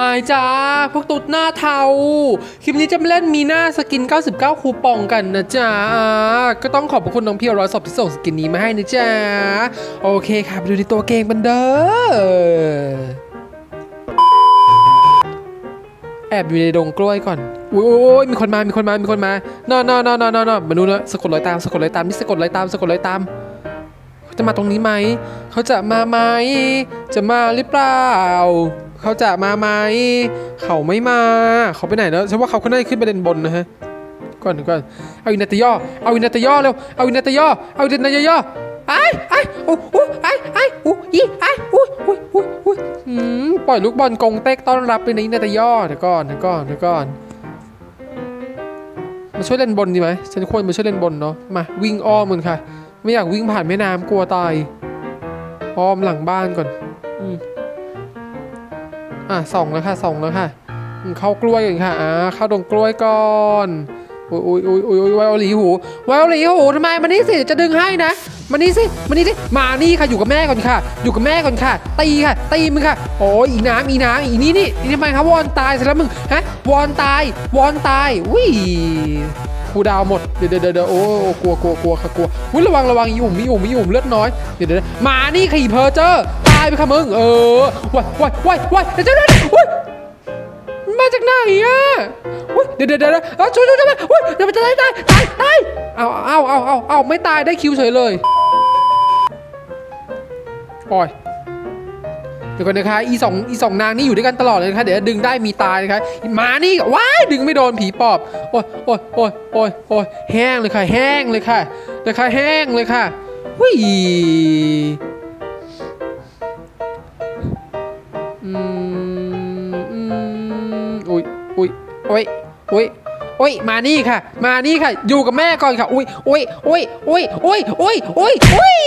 อายจ้าพวกตุ๊ดหน้าเทา คลิปนี้จะมาเล่นมีหน้าสกิน 99 คูปองกันนะจ๊ะ ก็ต้องขอบคุณน้องพี่ร้อยศพที่ส่งสกินนี้มาให้นะจ๊ะ โอเคค่ะไปดูในตัวเกงบันเด้อ แอบอยู่ในดงกล้วยก่อนโอ้ยมีคนมา มีคนมา มีคนมานอนนอนนอนนอนนอนมาดูนะสะกดรอยตาม สะกดรอยตาม นี่สะกดรอยตาม สะกดรอยตาม เขาจะมาตรงนี้ไหม เขาจะมาไหม จะมาหรือเปล่า เขาจะมาไหม เขาไม่มา เขาไปไหนแล้วฉันว่าเขาคนน่าจะขึ้นไปเด่นบนนะฮะ ก่อนก่อน เอาอินาตยอเอาอินาตยอเร็ว เอาอินาตยอเอาอินาตยอไอ้ไอ้โอ้โอ้ไอ้ไอ้โอ้อีไอ้โอ้ยโอ้ยโอ้ยโอ้ยอืมปล่อยลูกบอลกงเต็กต้อนรับเลยนอินาตยอเดี๋ยวก่อนเดี๋ยวก่อนเดี๋ยวก่อนมาช่วยเล่นบนดีไหมฉันควรมาช่วยเล่นบนเนาะมาวิ่งอ้อมมันค่ะ ไม่อยากวิ่งผ่านแม่น้ำกลัวตายอ้อมหลังบ้านก่อน อืมอะส่องแล้วค่ะส่องแล้วค่ะเข้ากล้วยก่อนค่ะอ่าเข้าตรงกล้วยก่อนอุ้ยอุ้ยอุ้ยอุ้ยอุ้ยไวโอหลีหูไวโอหลีหูทำไมมานี่สิจะดึงให้นะมานี่สิมานี่สิมานี่ค่ะอยู่กับแม่ก่อนค่ะ อยู่กับแม่ก่อนค่ะ ตีค่ะตีมึงค่ะโอ้ยอีน้ำอีน้ำอีนี่นี่อีทำไมครับวอนตายเสร็จแล้วมึงฮะวอนตายวอนตายอุ้ย ครูดาวหมดเดี๋ยวเดี๋ยวเดี๋ยวโอ้กลัวกลัวกลัวค่ะกลัวอุ้ยระวังระวังอีอุ่มมีอุ่มมีอุ่มเลือดน้อย เดี๋ยวเดี๋ยวมานี่ขี่เพอเจอร์ตายไปค่ะมึง เออว้ายว้ายว้ายว้ายเดี๋ยวเดี๋ยวเดี๋ยวอุ้ยมาจากไหนอะอุ้ยเดี๋ยวเดี๋ยวเดี๋ยวช่วยช่วยช่วยอุ้ยเดี๋ยวมันจะตายตายตายตายเอาเอาเอาเอาเอาไม่ตายได้คิวเฉยเลยปล่อย เดี๋ยวก่อนนะคะอีสองอีสองนางนี่อยู่ด้วยกันตลอดเลยนะคะเดี๋ยวดึงได้มีตายนะคะมานี่ว้ายดึงไม่โดนผีปอบโอ้ยโอ้ยโอ้ยโอ้ยโอ้ยแห้งเลยค่ะแห้งเลยค่ะนะคะแห้งเลยค่ะวิ่อืมอืมอุ้ยอุ้ยโอ้ยโอ้ยโอ้ยมานี่ค่ะ มานี่ค่ะ อยู่กับแม่ก่อนค่ะอุ้ยอุ้ยอุ้ยอุ้ยอุ้ยอุ้ยอุ้ยอุ้ย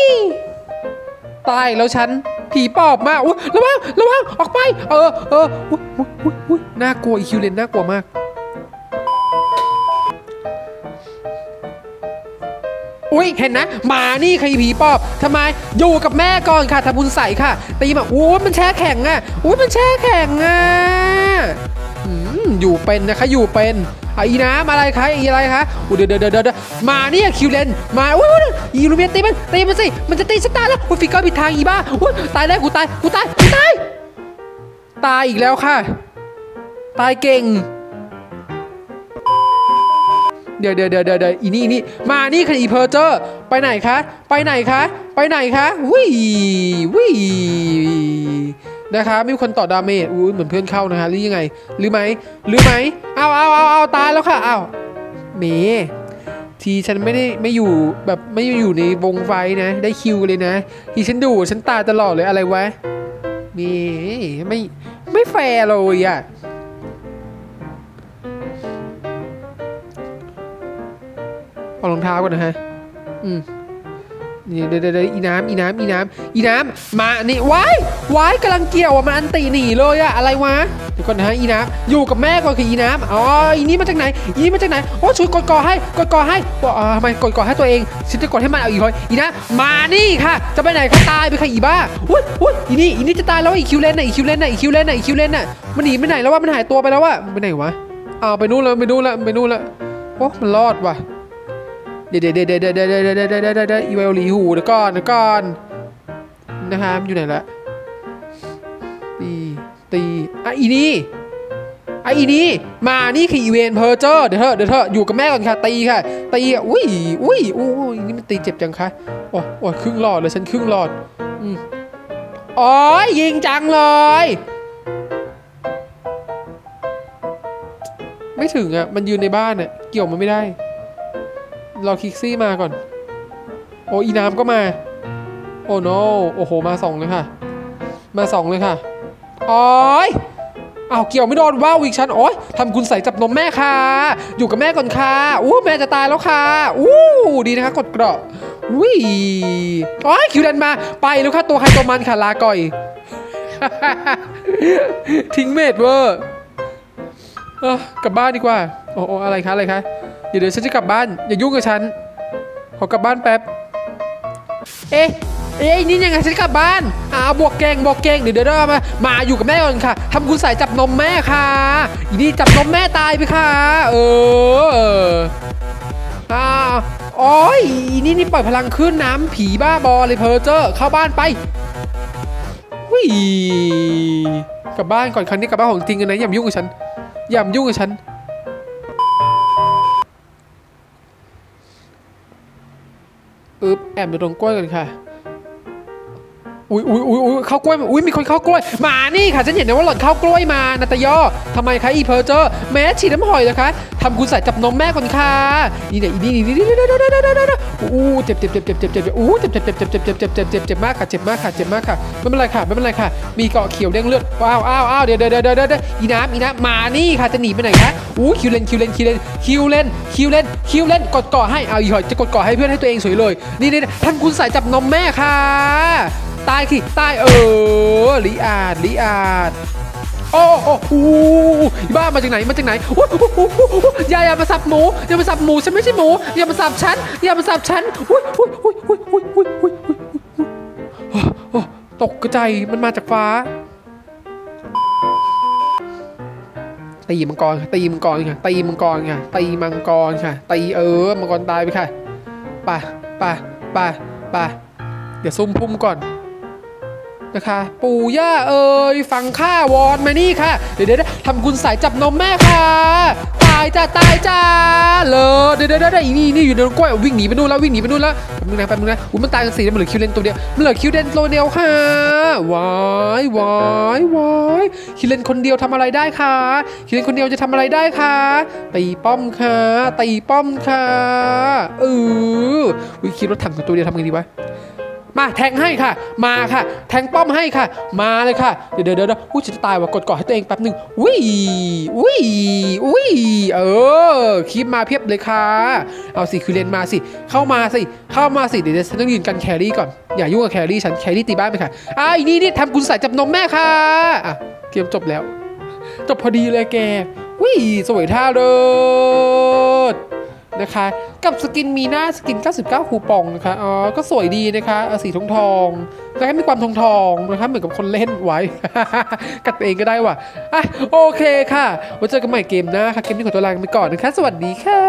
ตายแล้วฉัน ผีปอบมาอุ้ยระวังระวังออกไป เออเอออุ้ยอุ้ยอุ้ยน่ากลัวอีคิวเลนน่ากลัวมากอุ้ยเห็นนะมานี่ใครผีปอบทำไมอยู่กับแม่ก่อนค่ะทำบุญใส่ค่ะตีมาอุ้ยมันแช่แข็งอะอุ้ยมันแช่แข็งอะ อยู่เป็นนะคะอยู่เป็นอีน้ำอะไรคะอีอะไรคะอุ้เดี๋ยวเดี๋ยวเดี๋ยวเดี๋ยวมาเนี่ยคิวเลนมาอุ้ยอีลูเมียตีมันตีมันสิมันจะตีฉันตายแล้วอุ้ยฟิกเกอร์ผิดทางอีบ้าอุ้ยตายแล้วกูตายกูตายกูตายตายอีกแล้วค่ะ ตายเก่ง เดี๋ยวเดี๋ยวเดี๋ยวเดี๋ยวอีนี่อีนี่มานี่ค่ะอีเพอร์เจอร์ไปไหนคะ ไปไหนคะ ไปไหนคะวิวิ นะคะไม่มีคนต่อดาเมจอุ้ยเหมือนเพื่อนเข้านะคะหรือยังไงหรือไหมหรือไหมเอาเอาเอาเอาตายแล้วค่ะเอาเมทีฉันไม่ได้ไม่อยู่แบบไม่อยู่ในวงไฟนะ ได้คิวเลยนะ ทีฉันดูฉันตายตลอดเลยอะไรวะเมไม่ไม่แฟร์เลยอะเอารองเท้าก่อนนะฮะ อืม เดี๋ยวเดี๋ยวอีน้ำอีน้ำอีน้ำอีน้ำมานี่ว้ายว้ายกำลังเกี่ยวอะมันอันตีหนีเลยอะอะไรวะเดี๋ยวก่อนนะฮะอีน้ำอยู่กับแม่ก่อนคืออีน้ำอ๋ออีนี่มาจากไหนอีนี่มาจากไหนโอ้ช่วยกดก่อให้กดก่อให้ว่าอ่าทำไมกดก่อให้ตัวเองฉันจะกดให้มันเอาอีกคนอีน้ำมานี่ค่ะ จะไปไหนคะตายไปค่ะอีบ้าอุ้ยอุ้ยอีนี่อีนี่จะตายแล้วอีคิวเลนน่ะอีคิวเลนน่ะอีคิวเลนน่ะอีคิวเลนน่ะมันหนีไปไหนแล้ววะมันหายตัวไปแล้ววะมันไปไหนวะอ้าวไปนู่นแล้วไปนู่นแล้วไปนู่นแล้วโอ้มันรอดว่ะ เดี๋ยดเดี๋ยดเดี๋ยวเดี๋ยวเดี๋ยวเดี๋ยวเดี๋ยวเดี๋ยวอีเวลหลีหูเดี๋ยวก่อนเดี๋ยวก่อนนะฮะมันอยู่ไหนละตีตีอะอีนี่ไอ้อีนี่มานี่คืออีเวนเพอร์เจอร์เดี๋ยวเธอเดี๋ยวเธออยู่กับแม่ก่อนค่ะตีค่ะตีอุ้ยอุ้ยอุ้ยนี่ตีเจ็บจังคะโอ้โอ้ครึ่งหลอดเลยฉันครึ่งหลอดอ๋อยิงจังเลยไม่ถึงอะ มันยืนในบ้านอะ เกี่ยวมันไม่ได้ รอคิกซี่มาก่อน โอ้อีน้ำก็มา โอ้โนโอ้โห มาสองเลยค่ะ มาสองเลยค่ะโอ้ยอ้าวเกี่ยวไม่โดนว้าวอีกชั้นโอ้ยทำคุณใส่จับนมแม่ค่ะ อยู่กับแม่ก่อนค่ะอู้แม่จะตายแล้วค่ะอู้ดีนะคะกดเกราะวิโอ้ยคิวเดนมาไปแล้วค่ะตัวใครตัวมันค่ะลาก่อย ทิ้งเมดเวอร์เออกลับบ้านดีกว่า โอ้โอ้อะไรคะอะไรคะ ดี๋ยวเดี๋ยวฉันจะกลับบ้านอย่ายุ่งกับฉันขอกลับบ้านแป๊บ เอ๊ะเอ้ยนี่ยังไงฉันกลับบ้านอ่าบวกเก่งบวกเก่งเดี๋ยวเดี๋ยวมา มาอยู่กับแม่ก่อนค่ะทำคุณสายจับนมแม่ค่ะอีนี่จับนมแม่ตายไปค่ะ เอออ่าอ้ยอีนี่นี่ปล่อยพลังขึ้นน้ำผีบ้าบอเลยเพอเจอร์เข้าบ้านไปวิกลับบ้านก่อนครั้งนี้กลับบ้านของจริงกันนะอย่ามายุ่งกับฉันอย่ามายุ่งกับฉัน làm được quay gần khả อุ้ยอุ้ยอุ้ยอุ้ยเข้ากล้วยอุ้ยมีคนเข้ากล้วยมานี่ค่ะฉันเห็นนะว่าหล่อนเข้ากล้วยมานาตยอทำไมคะอีเพอร์เจอร์แม้ฉีดน้ำหอยนะคะทำคุณใส่จับนมแม่คนค่ะนี่เนี่ยอีนี่นี่นี่นี่นี่นี่นี่อู้เจ็บเจ็บเจ็บเจ็บเจ็บเจ็บอู้เจ็บเจ็บเจ็บเจ็บเจ็บเจ็บเจ็บเจ็บเจ็บเจ็บมากค่ะเจ็บมากค่ะเจ็บมากค่ะไม่เป็นไรค่ะไม่เป็นไรค่ะ มีเกาะเขียวเด้งเลือดว้าวอ้าวอ้าวเดี๋ยวเดี๋ยวเดี๋ยวเดี๋ยวเดี๋ยวอีน้ำอีน้ำมานี่ค่ะจะหนีไปไหนคะอู้คิวเลนคิวเลนคิวเลนคิวเลนคิวเลนคิวเลนกดเกาะให้เอาอีหอยจะกดเกาะให้เพื่อนให้ตัวเองสวยเลย นี่นี่ท่านคุณใส่จับนมแม่ค่ะ ตายสิตายเออลิอาดลิอาดโอ้โอ้โหบ้ามาจากไหนมาจากไหนโอ้โหอย่าอย่ามาสับหมูอย่ามาสับหมูฉันไม่ใช่หมูอย่ามาสับฉันอย่ามาสับฉันอุ้ยอุ้ยอุ้ยอุ้ยอุ้ยอุ้ยอุ้ยอุ้ยโอ้ตกกระจายมันมาจากฟ้า ตีมังกรค่ะตีมังกรค่ะตีมังกรค่ะตีมังกรค่ะตีเออมังกรตายไปค่ะไปไปไปไปเดี๋ยวซุ่มพุ่มก่อน นะคะ ปู่ย่าเอ่ยฟังข้าวอนมานี่ค่ะ เดี๋ยวเดี๋ยวทำคุณสายจับนมแม่ค่ะ ตายจ้าตายจ้าเลยเดี๋ยวเดี๋ยวเดี๋ยวอีนี่นี่อยู่ในกล้วยวิ่งหนีไปนู่นแล้ววิ่งหนีไปนู่นแล้วแป๊บนึงนะแป๊บนึงนะอุ้ยมันตายกันสี่แล้วมันเหลือคิวเลนตัวเดียวมันเหลือคิวเลนตัวเดียวค่ะวายวายวายคิวเลนคนเดียวทำอะไรได้คะคิวเลนคนเดียวจะทำอะไรได้คะตีป้อมค่ะตีป้อมค่ะเอออุ้ยคิดว่าถังตัวเดียวทำไงดีวะ มาแทงให้ค่ะ มาค่ะ แทงป้อมให้ค่ะ มาเลยค่ะ เดี๋ยวเดี๋ยวเดี๋ยวอุ้ยจะตายว่ะกดกอนให้ตัวเองแป๊บหนึ่งอุ้ยอุ้ยอุ้ยเออคลิปมาเพียบเลยค่ะ เอาสิคือเลนมาสิ เข้ามาสิ เข้ามาสิ เดี๋ยวฉันต้องยืนกันแครี่ก่อน อย่ายุ่งกับแครี่ฉันแครี่ตีบ้านไปค่ะอะอีนี่นี่ทำกุญสายจับนมแม่ค่ะอะเกมจบแล้ว จบพอดีเลยแกวิสวยท่าเลิศ นะคะ กับสกินมีหน้าสกิน 99 คูปองนะคะอ๋อก็สวยดีนะคะสีทองทองแล้วก็มีความทองทองนะคะเหมือนกับคนเล่นไว้ กัดตัวเองก็ได้ว่ะอะโอเคค่ะไว้เจอกันใหม่เกมหน้าค่ะเกมนี้ขอตัวลาไปก่อนนะคะ สวัสดีค่ะ